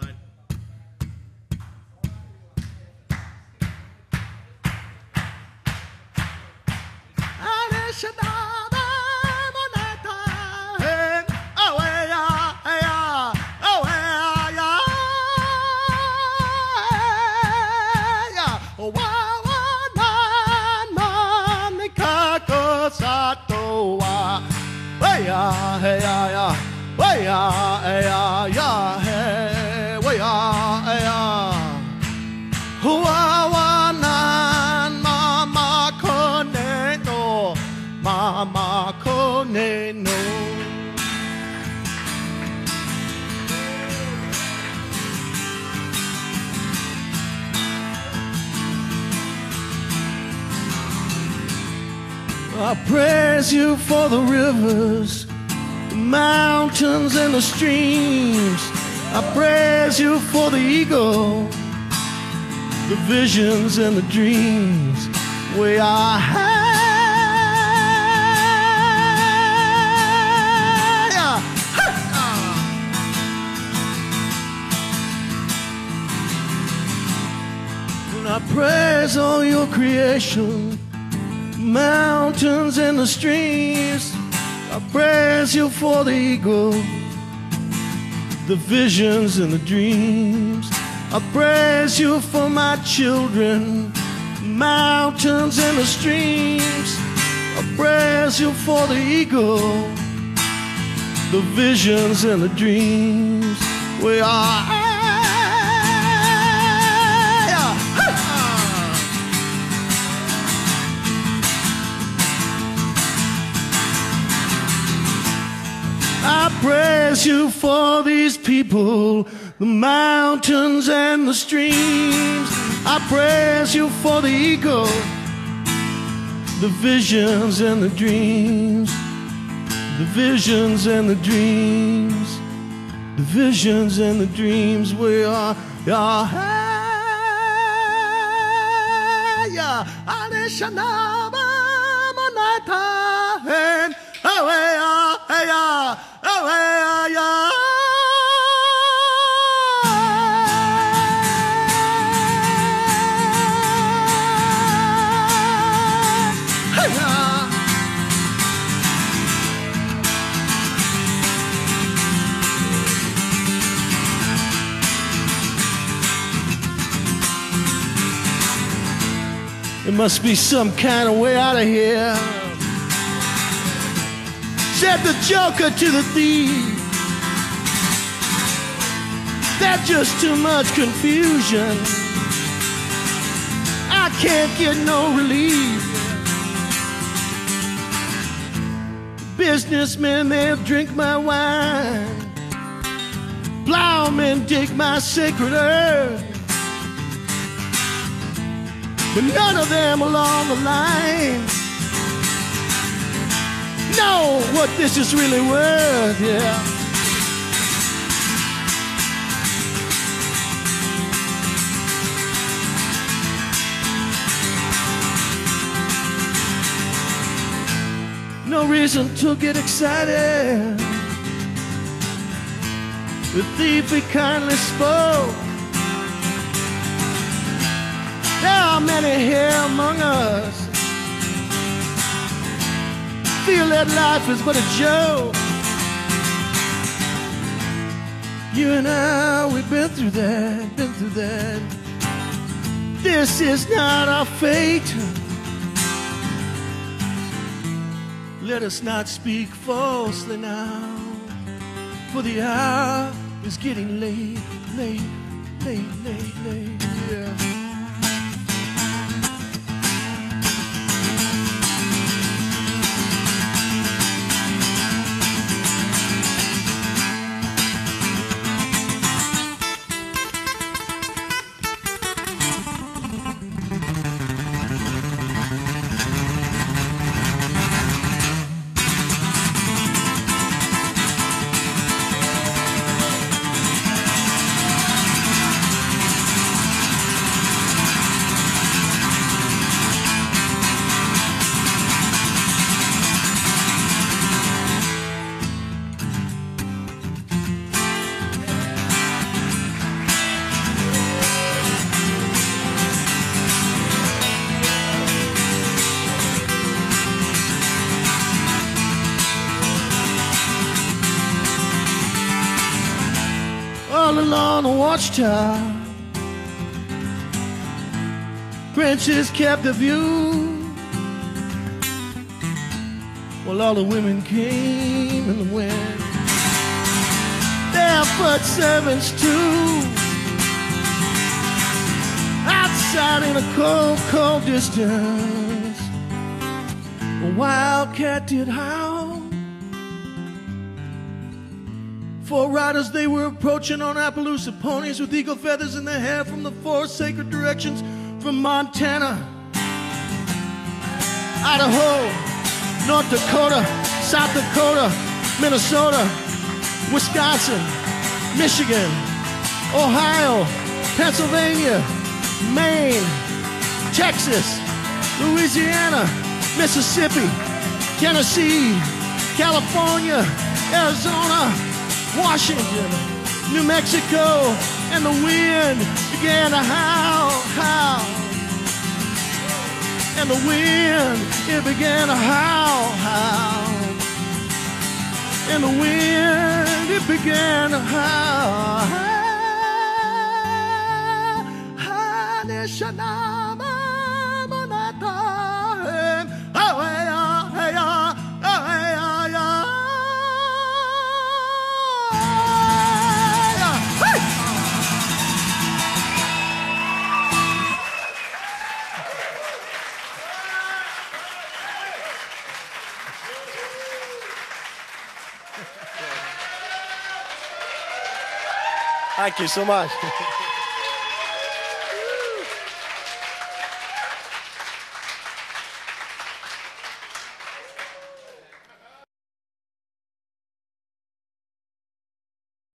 Clyde. Hey ya ya, way ya ya ya I praise you for the rivers, the mountains and the streams. I praise you for the eagle, the visions and the dreams we are And I praise all your creation, mountains and the streams. I praise you for the eagle, the visions and the dreams. I praise you for my children, mountains and the streams. I praise you for the eagle, the visions and the dreams. We are. Praise you for these people, the mountains and the streams. I praise you for the eagle, the visions and the dreams, the visions and the dreams, the visions and the dreams. We are, yeah, Alishanaba Manata, oh, There must be some kind of way out of here. Said the joker to the thief. That's just too much confusion. I can't get no relief. Businessmen, they'll drink my wine. Plowmen dig my sacred earth. But none of them along the line know what this is really worth, yeah. No reason to get excited. The thief he kindly spoke. Are many here among us feel that life is but a joke. You and I, we've been through that, been through that. This is not our fate. Let us not speak falsely now, for the hour is getting late, late, late, late, late, all along the watchtower. Branches kept the view. While all the women came and went. Barefoot servants too. Outside in a cold, cold distance. A wildcat did howl. Four riders they were approaching on Appaloosa. Ponies with eagle feathers in their hair from the four sacred directions from Montana, Idaho, North Dakota, South Dakota, Minnesota, Wisconsin, Michigan, Ohio, Pennsylvania, Maine, Texas, Louisiana, Mississippi, Tennessee, California, Arizona, Washington, New Mexico, and the wind began to howl, howl. And the wind, it began to howl, howl. And the wind, it began to howl. Hanishanama Thank you so much.